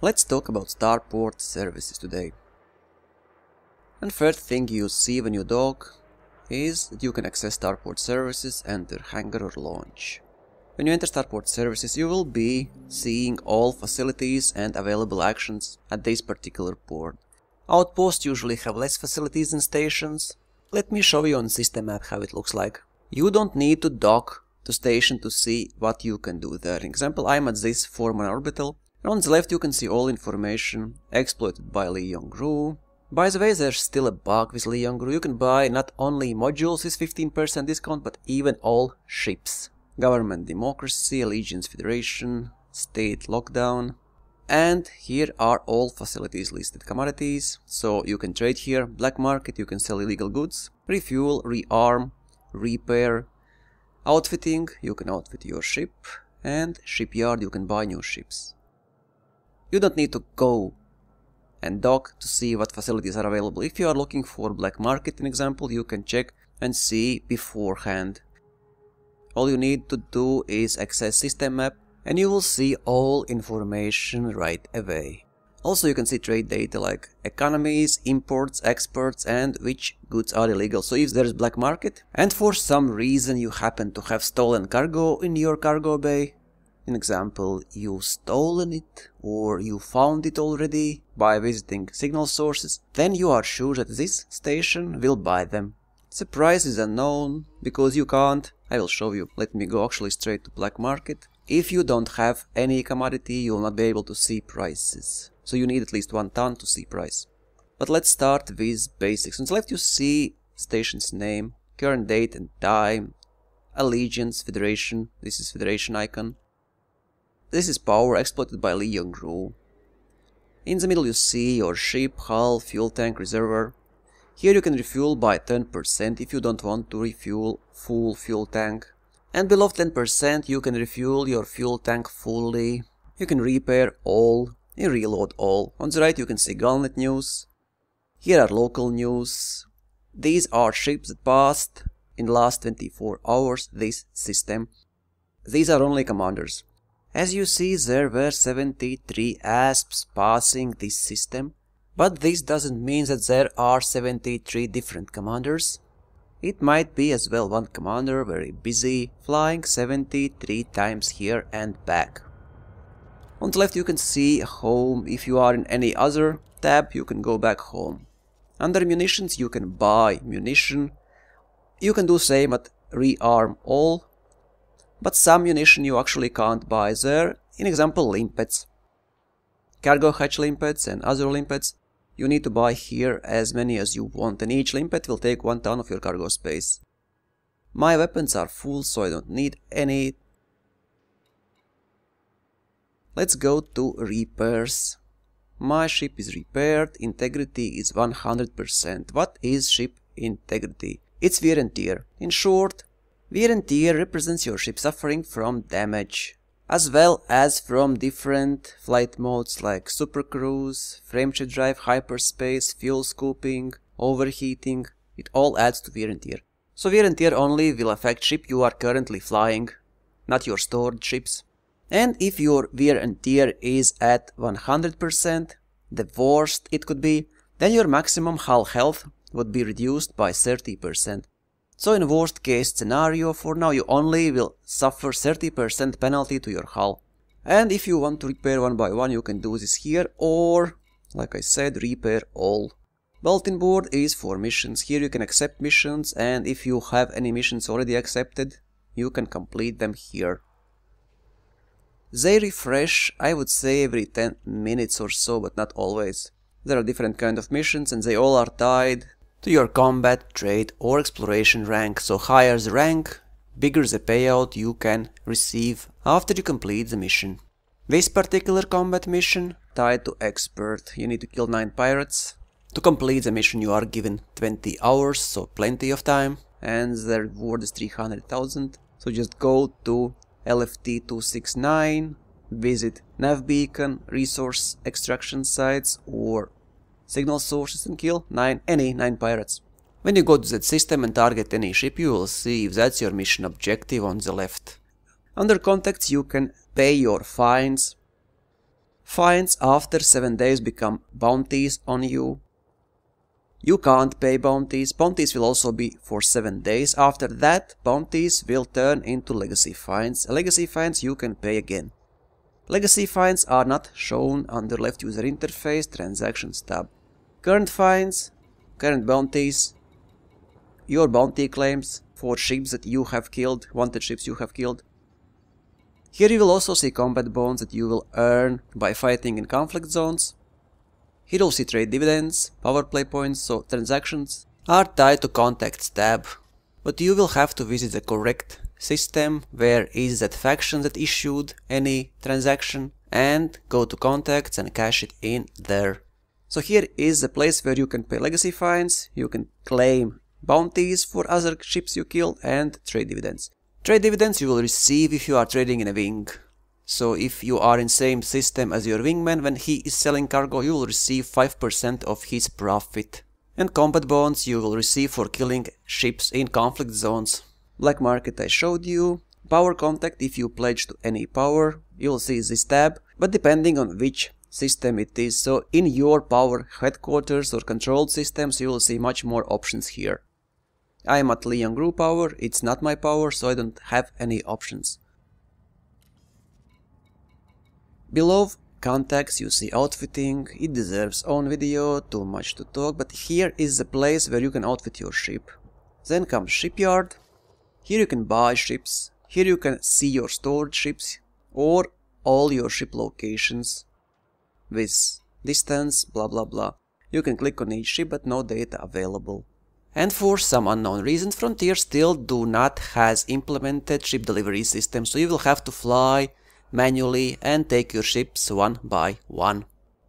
Let's talk about starport services today. And first thing you see when you dock is that you can access starport services, and their hangar or launch. When you enter starport services you will be seeing all facilities and available actions at this particular port. Outposts usually have less facilities than stations. Let me show you on system map how it looks like. You don't need to dock to station to see what you can do there. Example, I'm at this Foreman orbital. On the left you can see all information exploited by Li Yong-Rui. By the way, there's still a bug with Li Yong-Rui. You can buy not only modules with 15% discount, but even all ships. Government Democracy, Allegiance Federation, State Lockdown. And here are all facilities listed commodities. So you can trade here, black market, you can sell illegal goods, refuel, rearm, repair, outfitting, you can outfit your ship, and shipyard, you can buy new ships. You don't need to go and dock to see what facilities are available. If you are looking for black market, an example, you can check and see beforehand. All you need to do is access system map and you will see all information right away. Also you can see trade data like economies, imports, exports and which goods are illegal. So if there's black market and for some reason you happen to have stolen cargo in your cargo bay, an example, you've stolen it or you found it already by visiting signal sources, then you are sure that this station will buy them. The price is unknown because you can't. I will show you. Let me go actually straight to black market. If you don't have any commodity, you will not be able to see prices so you need at least one ton to see price. But let's start with basics. On the left you see station's name, current date and time, allegiance, federation, this is federation icon. This is power exploited by Li Yong-Rui. In the middle you see your ship, hull, fuel tank, reservoir. Here you can refuel by 10% if you don't want to refuel full fuel tank. And below 10% you can refuel your fuel tank fully. You can repair all and reload all. On the right you can see Galnet news. Here are local news. These are ships that passed in the last 24 hours this system. These are only commanders. As you see there were 73 ASPs passing this system, but this doesn't mean that there are 73 different commanders. It might be as well one commander very busy flying 73 times here and back. On the left you can see home, if you are in any other tab you can go back home. Under munitions you can buy munition, you can do same at rearm all, but some munition you actually can't buy there, in example limpets. Cargo hatch limpets and other limpets you need to buy here as many as you want and each limpet will take one ton of your cargo space. My weapons are full so I don't need any Let's go to repairs. My ship is repaired, integrity is 100%. What is ship integrity? It's wear and tear. In short, wear and tear represents your ship suffering from damage, as well as from different flight modes like supercruise, frameshift drive, hyperspace, fuel scooping, overheating. It all adds to wear and tear. So wear and tear only will affect ship you are currently flying, not your stored ships. And if your wear and tear is at 100%, the worst it could be, then your maximum hull health would be reduced by 30%. So in worst case scenario, for now you only will suffer 30% penalty to your hull. And if you want to repair one by one, you can do this here, or, like I said, repair all. Bulletin board is for missions. Here you can accept missions, and if you have any missions already accepted, you can complete them here. They refresh, I would say, every 10 minutes or so, but not always. There are different kind of missions and they all are tied to your combat, trade or exploration rank, so higher the rank, bigger the payout you can receive after you complete the mission. This particular combat mission, tied to expert, you need to kill 9 pirates. To complete the mission you are given 20 hours, so plenty of time, and the reward is 300,000. So just go to LFT269, visit nav beacon, resource extraction sites or signal sources and kill 9 any 9 pirates. When you go to that system and target any ship you will see if that's your mission objective on the left. Under contacts you can pay your fines. Fines after 7 days become bounties on you. You can't pay bounties. Bounties will also be for 7 days. After that, bounties will turn into legacy fines. Legacy fines you can pay again. Legacy fines are not shown under left user interface transactions tab. Current fines, current bounties, your bounty claims for ships that you have killed, wanted ships you have killed, here you will also see combat bonds that you will earn by fighting in conflict zones. Here you'll see trade dividends, power play points, so transactions are tied to contacts tab. But you will have to visit the correct system where is that faction that issued any transaction and go to contacts and cash it in there. So here is the place where you can pay legacy fines, you can claim bounties for other ships you killed and trade dividends. Trade dividends you will receive if you are trading in a wing. So if you are in same system as your wingman, when he is selling cargo, you will receive 5% of his profit. And combat bonds you will receive for killing ships in conflict zones. Black market I showed you. Power contact if you pledge to any power, you will see this tab, but depending on which system it is. So in your power headquarters or controlled systems, you will see much more options here. I am at Leon power, it's not my power, so I don't have any options. Below contacts you see outfitting, it deserves own video, too much to talk, but here is the place where you can outfit your ship. Then comes shipyard, here you can buy ships, here you can see your stored ships, or all your ship locations with distance, blah blah blah. You can click on each ship but no data available. And for some unknown reason, Frontier still do not has implemented ship delivery system, so you will have to fly manually and take your ships one by one.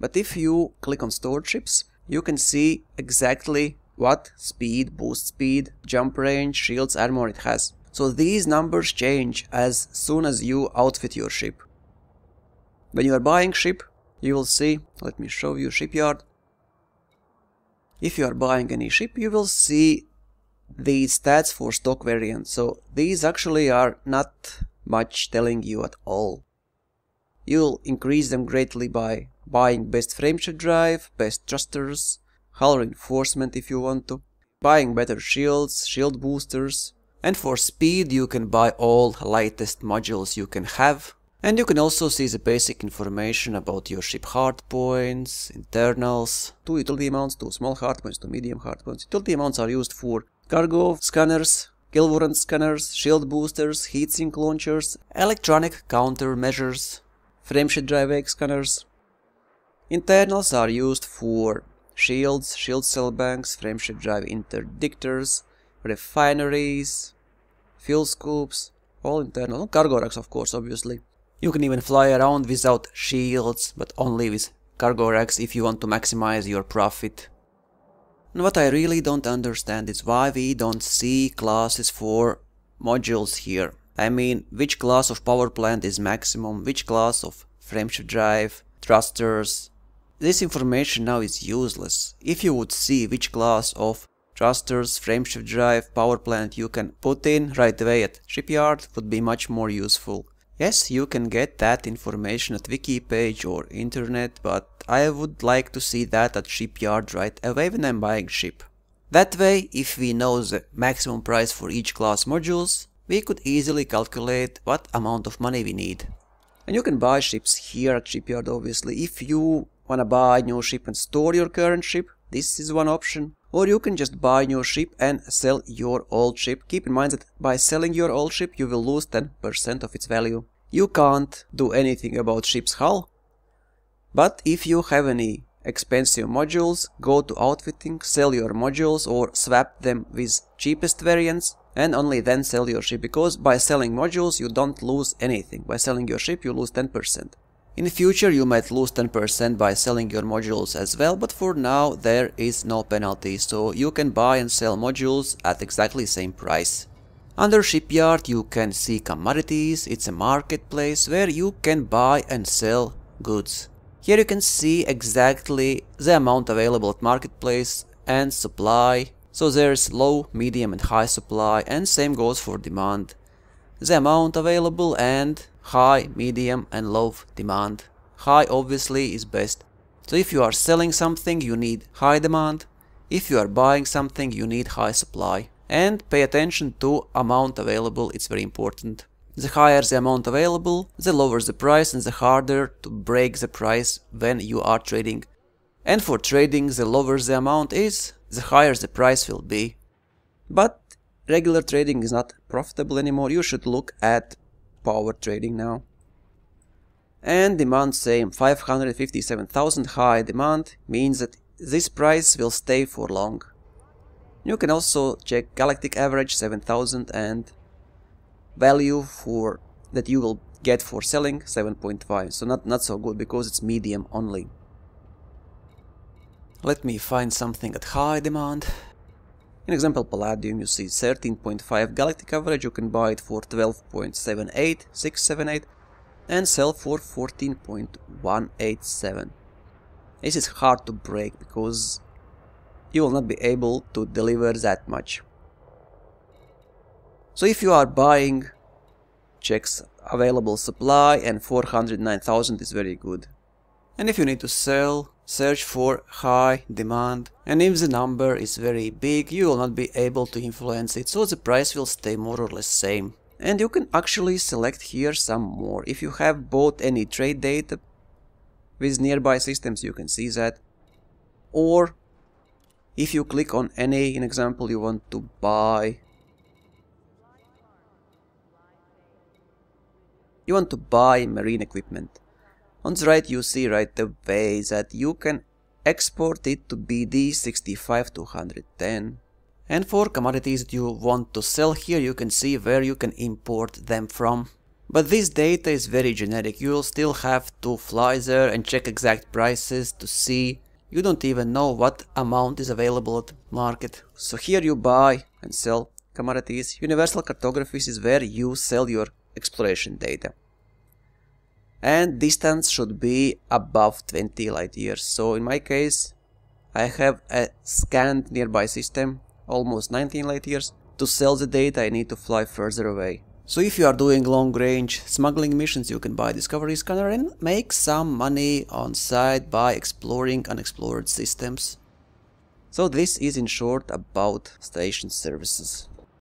But if you click on stored ships, you can see exactly what speed, boost speed, jump range, shields, armor it has. So these numbers change as soon as you outfit your ship. When you are buying ship, you will see, let me show you shipyard, if you are buying any ship you will see the stats for stock variant so these actually are not much telling you at all. You'll increase them greatly by buying best frameshift drive best thrusters hull reinforcement if you want to buying better shields shield boosters and for speed you can buy all lightest modules you can have and you can also see the basic information about your ship hardpoints, internals, two utility mounts, two small hardpoints, two medium hardpoints. Utility mounts are used for cargo scanners, kill scanners, shield boosters, heatsink launchers, electronic countermeasures, frameshift drive egg scanners. Internals are used for shields, shield cell banks, frameshift drive interdictors, refineries, fuel scoops, all internal, cargo racks of course obviously. You can even fly around without shields, but only with cargo racks if you want to maximize your profit. And what I really don't understand is why we don't see classes for modules here. I mean, which class of power plant is maximum, which class of frameshift drive, thrusters. This information now is useless. If you would see which class of thrusters, frameshift drive, power plant you can put in right away at shipyard would be much more useful. Yes, you can get that information at wiki page or internet, but I would like to see that at shipyard right away when I'm buying ship. That way, if we know the maximum price for each class modules, we could easily calculate what amount of money we need. And you can buy ships here at shipyard obviously. If you wanna buy new ship and store your current ship, this is one option. Or you can just buy new ship and sell your old ship. Keep in mind that by selling your old ship you will lose 10% of its value. You can't do anything about ship's hull. But if you have any expensive modules, go to outfitting, sell your modules or swap them with cheapest variants and only then sell your ship because by selling modules you don't lose anything. By selling your ship you lose 10%. In future you might lose 10% by selling your modules as well, but for now there is no penalty, so you can buy and sell modules at exactly same price. Under shipyard you can see commodities, it's a marketplace where you can buy and sell goods. Here you can see exactly the amount available at marketplace and supply. So there's low, medium and high supply and same goes for demand. The amount available and high, medium and low demand. high obviously is best. So if you are selling something you need high demand, if you are buying something you need high supply. And pay attention to amount available, it's very important. The higher the amount available, the lower the price and the harder to break the price when you are trading. And for trading, the lower the amount is, the higher the price will be. But regular trading is not profitable anymore, you should look at power trading now. And demand same, 557,000 high demand means that this price will stay for long. You can also check galactic average 7000 and value for that you will get for selling 7.5 so not not so good because it's medium only let me find something at high demand in example palladium you see 13.5 galactic average you can buy it for 12.78 678 and sell for 14.187 this is hard to break because you will not be able to deliver that much so if you are buying, checks available supply and 409,000 is very good. And if you need to sell, search for high demand and if the number is very big you will not be able to influence it so the price will stay more or less same. And you can actually select here some more. If you have bought any trade data with nearby systems you can see that. Or if you click on any, in example you want to buy you want to buy marine equipment. On the right you see right away that you can export it to BD 65210 and for commodities that you want to sell here you can see where you can import them from. But this data is very generic, you'll still have to fly there and check exact prices to see. You don't even know what amount is available at the market. So here you buy and sell commodities. Universal cartography is where you sell your exploration data. And distance should be above 20 light years. So in my case, I have a scanned nearby system, almost 19 light years. To sell the data, I need to fly further away. So if you are doing long range smuggling missions, you can buy Discovery Scanner and make some money on site by exploring unexplored systems. So this is in short about station services.